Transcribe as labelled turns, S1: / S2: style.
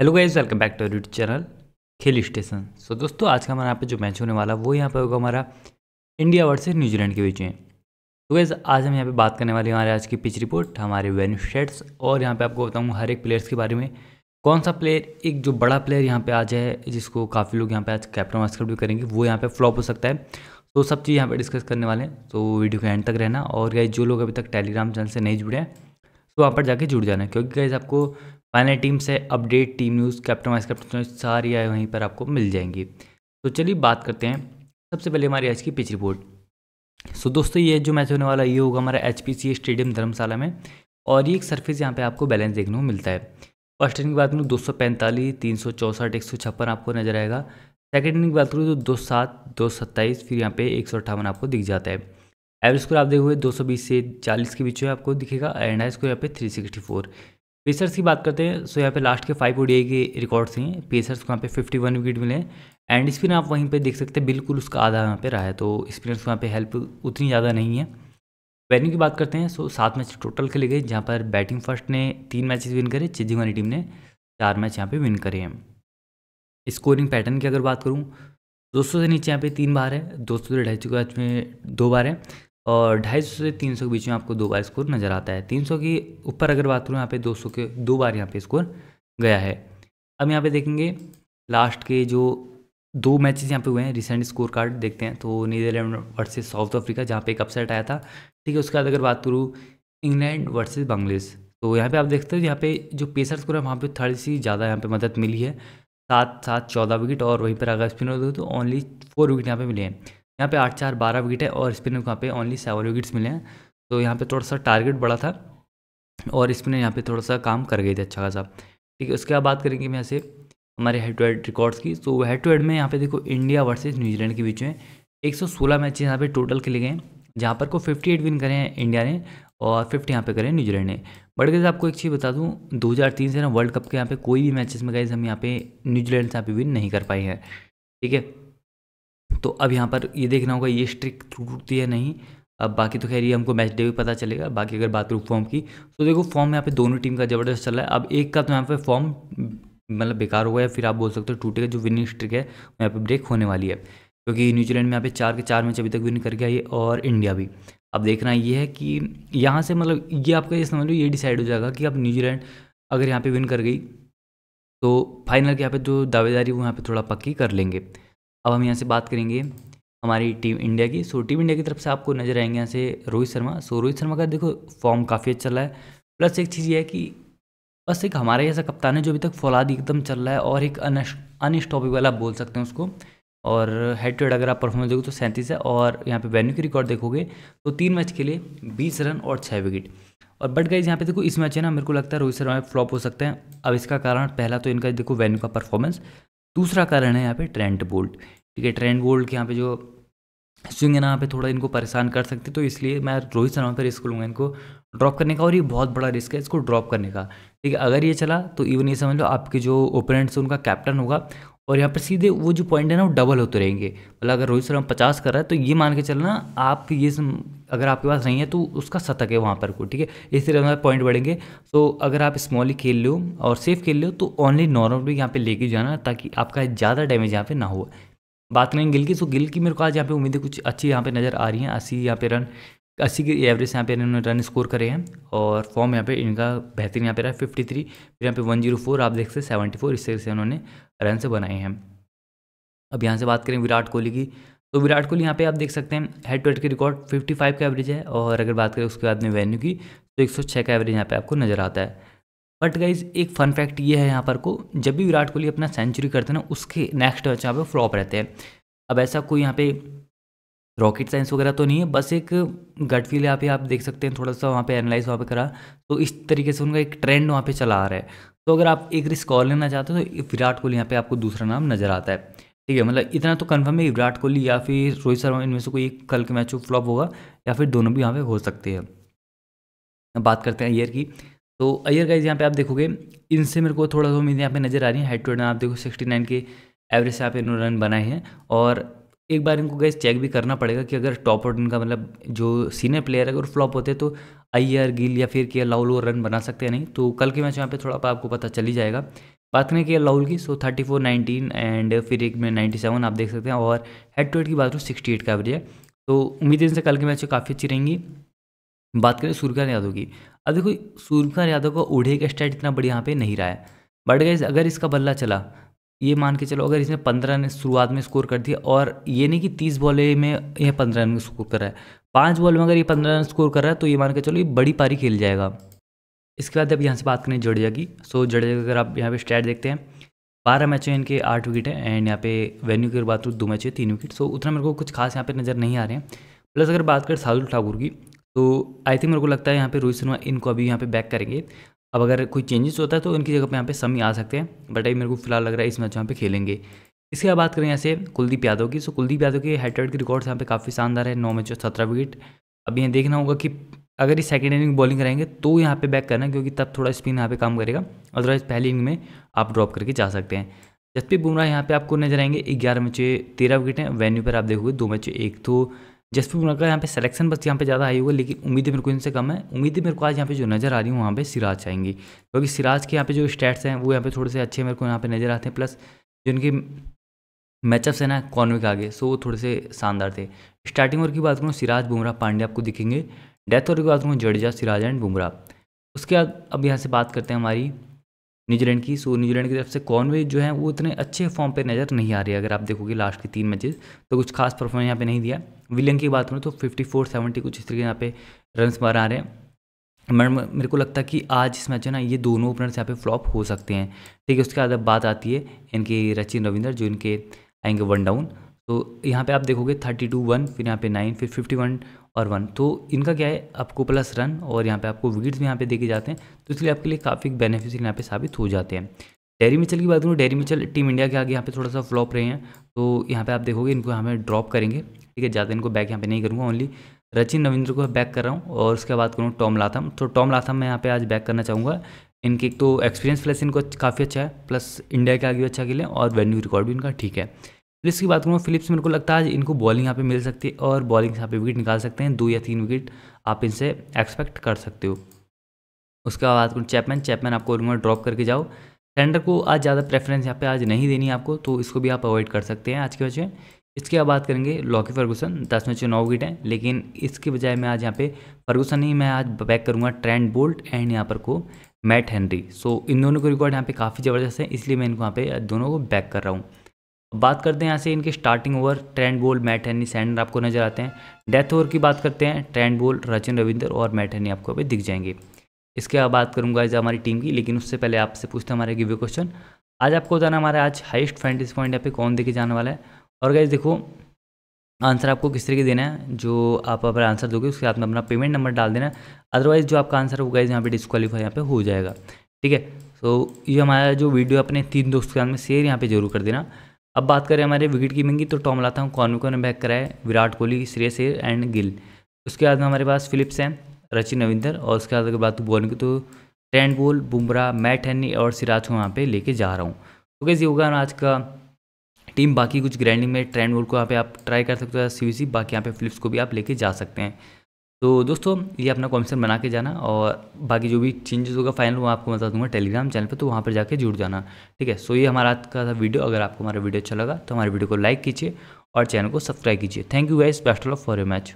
S1: Hello guys welcome back to YouTube channel Khel station so दोस्तों, आज का हमारा यहाँ पे जो मैच होने वाला, वो यहाँ पे होगा हमारा इंडिया वर्सेस न्यूजीलैंड के बीच में। तो गैस आज हम यहाँ पे बात करने वाले हैं हमारे आज की पिच रिपोर्ट हमारे वेन्यू शेट्स और यहाँ पे आपको बताऊँ हर एक प्लेयर्स के बारे में। कौन सा प्लेयर एक जो बड़ा प्लेयर यहाँ पे आ जाए जिसको काफ़ी लोग यहाँ पे आज कैप्टन मास्कर भी करेंगे, वो यहाँ पे फ्लॉप हो सकता है। तो सब चीज़ यहाँ पे डिस्कस करने वाले हैं। तो वीडियो के एंड तक रहना, और गाइज़ जो लोग अभी तक टेलीग्राम चैनल से नहीं जुड़े हैं तो वहाँ पर जाके जुड़ जाना, क्योंकि गाइज़ आपको फाइनल टीम से update team news captain vice captain सारी आए वहीं पर आपको मिल जाएँगी। तो चलिए बात करते हैं सबसे पहले हमारी आज की पिच रिपोर्ट सो दोस्तों, ये जो मैच होने वाला ये होगा हमारा एच स्टेडियम धर्मशाला में, और ये एक सर्फेस यहाँ पे आपको बैलेंस देखने को मिलता है। फ़र्स्ट इनिंग की बात करूँ, दो सौ पैंतालीस, तीन सौ एक सौ छप्पन आपको नज़र आएगा। सेकेंड इनिंग बात करूँ तो दो सात, दो सत्ताईस, फिर यहाँ पे एक सौ अट्ठावन आपको दिख जाता है। एवरेज स्कोर आप देखोगे, दो सौ बीस से चालीस के बीच में आपको दिखेगा एंड हाई स्कोर यहाँ पे थ्री सिक्सटी फोर पेसर्स की बात करते हैं सो यहाँ पे लास्ट के फाइव ओडीआई के रिकॉर्ड्स हैं। पेसर्स को यहाँ पे फिफ्टी वन विकेट मिले एंड स्पिन आप वहीं पे देख सकते हैं, बिल्कुल उसका आधा यहाँ पे रहा है तो स्पिनर्स को यहाँ पे हेल्प उतनी ज़्यादा नहीं है। वेन्यू की बात करते हैं सो सात मैच टोटल खेले गए, जहाँ पर बैटिंग फ़र्स्ट ने तीन मैचेस विन करे चेजिंग वाली टीम ने चार मैच यहाँ पे विन करे हैं। स्कोरिंग पैटर्न की अगर बात करूँ, दो से नीचे यहाँ पे तीन बार है, दो सौ से ढाई सौ के मैच में दो बार है। और ढाई सौ से तीन सौ के बीच में आपको दो बार स्कोर नज़र आता है। तीन सौ की ऊपर अगर बात करूँ, यहाँ पे दो सौ के, दो बार यहाँ पे स्कोर गया है। अब यहाँ पे देखेंगे लास्ट के जो दो मैचेस यहाँ पे हुए हैं रिसेंट स्कोर कार्ड देखते हैं तो नीदरलैंड वर्सेज साउथ अफ्रीका जहाँ पे एक अपसेट आया था। ठीक है, उसके बाद अगर बात करूँ इंग्लैंड वर्सेज बांग्लादेश तो यहाँ पे आप देखते हो, यहाँ पे जो पेसर स्कोर है, वहाँ पे थोड़ी सी ज़्यादा यहाँ पे मदद मिली है। सात सात, चौदह विकेट और वहीं पर अगर स्पिनर तो ओनली फोर विकेट यहाँ पे मिले हैं। यहाँ पे आठ चार बारह विकेट है और स्पिनर को यहाँ पे ओनली सेवन विकेट्स मिले हैं तो यहाँ पे थोड़ा सा टारगेट बड़ा था और स्पिनर यहाँ पे थोड़ा सा काम कर गए थे अच्छा खासा ठीक है उसके बाद बात करेंगे मैं से हमारे हेड टू हेड रिकॉर्ड्स की तो हेड टू हेड में यहाँ पे देखो इंडिया वर्सेज न्यूजीलैंड के बीच में 116 मैचेस यहाँ पे टोटल खेले गए जहाँ पर को 58 विन करे हैं इंडिया ने और 50 यहाँ पे करें न्यूजीलैंड ने बट गए आपको एक चीज़ बता दूँ 2003 से ना वर्ल्ड कप के यहाँ पे कोई भी मैचेस में गए हम यहाँ पे न्यूजीलैंड से यहाँ पे विन नहीं कर पाए हैं ठीक है तो अब यहाँ पर ये देखना होगा, ये स्ट्रिक टूटती है नहीं। अब बाकी तो खैर ये हमको मैच डे भी पता चलेगा, बाकी अगर बात करूँ फॉर्म की तो देखो फॉर्म यहाँ पे दोनों टीम का ज़बरदस्त चल रहा है। अब एक का तो यहाँ पे फॉर्म मतलब बेकार हुआ है फिर आप बोल सकते हो टूटेगा, जो विनिंग स्ट्रिक है यहाँ पे ब्रेक होने वाली है। क्योंकि न्यूजीलैंड में यहाँ पे चार के चार मैच अभी तक विन करके आई और इंडिया भी। अब देखना ये है कि यहाँ से मतलब ये आपका ये समझ लो, ये डिसाइड हो जाएगा कि अब न्यूजीलैंड अगर यहाँ पर विन कर गई तो फाइनल के यहाँ पर जो दावेदारी वो यहाँ पर थोड़ा पक्की कर लेंगे। अब हम यहाँ से बात करेंगे हमारी टीम इंडिया की। सो, टीम इंडिया की तरफ़ से आपको नज़र आएँगे यहाँ से रोहित शर्मा। सो, रोहित शर्मा का देखो फॉर्म काफ़ी अच्छा रहा है। प्लस एक चीज़ ये है कि बस एक हमारे जैसा कप्तान है जो अभी तक फौलाद एकदम चल रहा है और एक अनस्टॉपेबल आप बोल सकते हैं उसको। और हेड टू हेड अगर आप परफॉर्मेंस देखो तो सैंतीस है और यहाँ पे वेन्यू की रिकॉर्ड देखोगे तो तीन मैच के लिए बीस रन और छः विकेट और बट गाइज़ यहाँ पे देखो इस मैच है ना मेरे को लगता है रोहित शर्मा फ्लॉप हो सकते हैं। अब इसका कारण पहला तो इनका देखो वेन्यू का परफॉर्मेंस दूसरा कारण है यहाँ पे ट्रेंड बोल्ट ठीक है ट्रेंड बोल्ट के यहाँ पे जो स्विंग है ना, यहाँ पे थोड़ा इनको परेशान कर सकते तो इसलिए मैं रोहित शर्मा पर रिस्क लूँगा इनको ड्रॉप करने का, और ये बहुत बड़ा रिस्क है इसको ड्रॉप करने का। ठीक है, अगर ये चला तो इवन ये समझ लो आपके जो ओपोनेंट्स उनका कैप्टन होगा और यहाँ पर सीधे वो जो पॉइंट है ना, वो डबल होते रहेंगे। मतलब अगर रोहित शर्मा पचास कर रहा है तो ये मान के चलना, आप ये अगर आपके पास नहीं है तो उसका शतक है वहाँ पर को ठीक है? इस तरह पॉइंट बढ़ेंगे। तो अगर आप स्मॉली खेल लो और सेफ़ खेल लो तो ओनली नॉर्मल भी यहाँ पे लेके जाना, ताकि आपका ज़्यादा डैमेज यहाँ पे ना हो। बात करेंगे गिल की तो गिल की मेरे को आज यहाँ पे उम्मीदें कुछ अच्छी यहाँ पे नज़र आ रही हैं, अस्सी यहाँ पे रन अस्सी की एवरेज यहाँ पे इन्होंने रन स्कोर करे हैं और फॉर्म यहाँ पे इनका बेहतरीन यहाँ पे रहा फिफ्टी थ्री फिर यहाँ पे वन ज़ीरो फोर आप देख सकते सेवेंटी फोर इस तरह से उन्होंने रन से बनाए हैं। अब यहाँ से बात करें विराट कोहली की तो विराट कोहली यहाँ पे आप देख सकते हैं हेड टू हेड के रिकॉर्ड 55 का एवरेज है और अगर बात करें उसके बाद में वेन्यू की तो 106 का एवरेज यहाँ पे आपको नज़र आता है। बट गाइज़ एक फन फैक्ट ये है यहाँ पर को, जब भी विराट कोहली अपना सेंचुरी करते हैं ना, उसके नेक्स्ट मैच यहाँ पे फ्लॉप रहते हैं। अब ऐसा कोई यहाँ पे रॉकेट साइंस वगैरह तो नहीं है, बस एक गट फील यहाँ पे आप देख सकते हैं, थोड़ा सा वहाँ पे एनालाइज वहाँ पे करा। तो इस तरीके से उनका एक ट्रेंड वहाँ पे चला आ रहा है। तो अगर आप एक रिस्क और लेना चाहते हो तो विराट कोहली यहाँ पे आपको दूसरा नाम नज़र आता है। ठीक है मतलब इतना तो कन्फर्म है विराट कोहली या फिर रोहित शर्मा, इनमें से कोई एक कल के मैच फ्लॉप होगा, या फिर दोनों भी यहाँ पे हो सकते हैं। बात करते हैं अयर की। तो अयर गाइज़ यहाँ पे आप देखोगे, इनसे मेरे को थोड़ा सा उम्मीद यहाँ पे नज़र आ रही है। हेड टू हेड आप देखो सिक्सटी नाइन के एवरेज से यहाँ पे इन्होंने रन बनाए हैं। और एक बार इनको गैस चेक भी करना पड़ेगा कि अगर टॉप ऑर्डर का मतलब जो सीनियर प्लेयर है, अगर फ्लॉप होते तो अयर गिल या फिर के लाउल रन बना सकते हैं, नहीं? तो कल के मैच यहाँ पे थोड़ा आपको पता चल ही जाएगा। बात करें कि राहुल की सो थर्टी फोर नाइनटीन एंड फिर एक में नाइन्टी सेवन आप देख सकते हैं, और हेड टू हेड की बात करूँ सिक्सटी एट का एवरेज है। तो उम्मीद इनसे कल के मैच काफ़ी अच्छी रहेंगी। बात करें सूर्यकांत यादव की, अब देखो सूर्यकांत यादव का ओढ़े का स्टैट इतना बढ़िया यहाँ पे नहीं रहा है। बट गैस अगर इसका बल्ला चला ये मान के चलो, अगर इसने पंद्रह रन शुरुआत में स्कोर कर दिया और ये नहीं कि तीस बॉले में यह पंद्रह रन स्कोर कर रहा है, पाँच बॉल में अगर ये पंद्रह रन स्कोर कर रहा है तो ये मान के चलो ये बड़ी पारी खेल जाएगा। इसके बाद अब यहाँ से बात करें जडेजा की। सो जडेजा अगर आप यहाँ पे स्टैट देखते हैं, बारह मैच इनके आठ विकेट हैं एंड यहाँ पे वेन्यू की बात करूँ, दो मैच है तीन विकेट सो उतना मेरे को कुछ खास यहाँ पे नज़र नहीं आ रहे हैं। प्लस अगर बात करें साधुल ठाकुर की तो आई थिंक मेरे को लगता है यहाँ पे रोहित शर्मा इनको अभी यहाँ पे बैक करेंगे। अब अगर कोई चेंजेस होता है तो इनकी जगह पे यहाँ पे समी आ सकते हैं बट अभी मेरे को फ़िलहाल लग रहा है इस मैच यहाँ पे खेलेंगे। इसके बाद बात करें यहाँ से कुलदीप यादव की। सो कुलदीप यादव के हेड की रिकॉर्ड्स यहाँ पे काफ़ी शानदार है, नौ मैच सत्रह विकेट अब यहाँ देखना होगा कि अगर ये सेकेंड इनिंग बॉलिंग करेंगे तो यहाँ पे बैक करना, क्योंकि तब थोड़ा स्पिन यहाँ पे काम करेगा। अदरवाइज़ पहली इनिंग में आप ड्रॉप करके जा सकते हैं। जसप्रीत बुमराह, यहाँ पे आपको नज़र आएँगे, ग्यारह मैचे तेरह विकेट हैं। वेन्यू पर आप देखोगे दो मैचे एक तो जसप्रीत बुमराह का यहाँ पे सिलेक्शन बस यहाँ पे ज़्यादा आई होगा, लेकिन उम्मीदें मेरे को इनसे कम है। उम्मीदें मेरे को आज यहाँ पे जो नज़र आ रही हूँ, वहाँ पे सिराज आएँगी। क्योंकि तो सिराज के यहाँ पे जो स्टैट्स हैं, वो यहाँ पे थोड़े से अच्छे मेरे को यहाँ पे नज़र आते हैं। प्लस जो इनके मैचअप्स है ना कॉन्वे के आगे सो वो थोड़े से शानदार थे। स्टार्टिंग ओवर की बात करूँ, सिराज बुमराह पांडे आपको दिखेंगे। डेथ ओवर की बात करूँ, जडेजा, सिराज एंड बुमराह। उसके बाद अब यहाँ से बात करते हैं हमारी न्यूजीलैंड की। सो न्यूजीलैंड की तरफ़ से कॉनवे जो है, वो इतने अच्छे फॉर्म पे नज़र नहीं आ रही। अगर आप देखोगे लास्ट के तीन मैचेस तो कुछ खास परफॉर्मेंस यहाँ पे नहीं दिया। विलियम की बात करूँ तो फिफ्टी फोर सेवेंटी कुछ इस तरीके यहाँ पे रन मार आ रहे हैं। मैडम मेरे को लगता है कि आज इस मैच में ना, ये दोनों ओपनर्स यहाँ पे फ्लॉप हो सकते हैं। ठीक है, उसके बाद अब बात आती है इनके रचिन रविंदर जो इनके आएँगे वन डाउन तो यहाँ पे आप देखोगे थर्टी टू वन फिर यहाँ पे नाइन फिर फिफ्टी वन और वन तो इनका क्या है? आपको प्लस रन और यहाँ पे आपको विकेट्स भी यहाँ पे देखे जाते हैं। तो इसलिए आपके लिए काफ़ी बेनिफिशियल यहाँ पे साबित हो जाते हैं। डेरी मिचल की बात करूँ, डेरी मिचल टीम इंडिया के आगे यहाँ पे थोड़ा सा फ्लॉप रहे हैं। तो यहाँ पे आप देखोगे इनको हमें ड्रॉप करेंगे। ठीक है, ज़्यादा इनको बैक यहाँ पे नहीं करूँगा ओनली रचिन रविंद्र को बैक कर रहा हूँ। और उसके बाद करूँ टॉम लाथम। तो टॉम लाथम मैं यहाँ पे आज बैक करना चाहूँगा। इनके एक तो एक्सपीरियंस प्लस इनको काफ़ी अच्छा है प्लस इंडिया के आगे अच्छा खेले और वेन्यू रिकॉर्ड भी इनका ठीक है। फिलिप्स की बात करूँ, फिलिप्स, मेरे को लगता है इनको बॉलिंग यहाँ पे मिल सकती है और बॉलिंग से यहाँ पे विकेट निकाल सकते हैं। दो या तीन विकेट आप इनसे एक्सपेक्ट कर सकते हो। उसके बाद करूँ चैपमैन चैपमैन आपको ड्रॉप करके जाओ। सेंडर को आज ज़्यादा प्रेफरेंस यहाँ पे आज नहीं देनी आपको तो इसको भी आप अवॉइड कर सकते हैं आज की वजह इसके बाद बात करेंगे लॉकी फर्गूसन, दस में नौ विकेट हैं, लेकिन इसके बजाय मैं आज यहाँ पे फर्गूसन ही मैं आज बैक करूँगा ट्रेंड बोल्ट एंड यहाँ पर को मैट हेनरी सो इन दोनों को रिकॉर्ड यहाँ पे काफ़ी ज़बरदस्त है, इसलिए मैं इनको यहाँ पे दोनों को बैक कर रहा हूँ। बात करते हैं यहाँ से इनके starting over Trent Boult Matt Henry Santner आपको नज़र आते हैं। डेथ ओवर की बात करते हैं ट्रेंड बोल रचिन रविंदर और मैट हैनी आपको अभी दिख जाएँगे। इसके बाद बात करूँगा इस हमारी टीम की, लेकिन उससे पहले आपसे पूछते हैं हमारे गिवे क्वेश्चन आज आपको बताना हमारे आज हाइस्ट फैंटिस पॉइंट यहाँ पे कौन देखे जाने वाला है। और गाइज़ देखो आंसर आपको किस तरीके देना है, जो आप अपना आंसर दोगे, उसके साथ में अपना पेमेंट नंबर डाल देना अदरवाइज़ जो आपका आंसर होगा यहाँ पे डिस्क्वालीफाई यहाँ पे हो जाएगा। ठीक है तो ये हमारा जो वीडियो अपने तीन दोस्तों के साथ में शेयर यहाँ पे ज़रूर कर देना। अब बात करें हमारे विकेट कीपिंग की तो टॉम लाता हूँ कॉन्विको ने बैक कराया, विराट कोहली, श्रेयस अय्यर एंड गिल। उसके बाद में हमारे पास फिलिप्स हैं, रचिन रविंदर, और उसके बाद अगर बात बॉलिंग की तो ट्रेंड बोल बुमराह, मैट हैनी और सिराज को वहाँ पे लेके जा रहा हूँ। तो कैसे होगा आज का टीम। बाकी कुछ ग्रैंडिंग में ट्रेंड बोल को यहाँ पे आप ट्राई कर सकते हो सी बाकी यहाँ पे फिलिप्स को भी आप लेके जा सकते हैं। तो दोस्तों, ये अपना कॉमिशन बना के जाना और बाकी जो भी चेंजेस होगा फाइनल वो आपको बता दूँगा टेलीग्राम चैनल पे तो वहाँ पर जाके जुड़ जाना, ठीक है? सो ये हमारा आज का था वीडियो अगर आपको हमारा वीडियो अच्छा लगा तो हमारे वीडियो को लाइक कीजिए और चैनल को सब्सक्राइब कीजिए। Thank you guys best of for your match